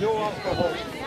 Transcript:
no alcohol.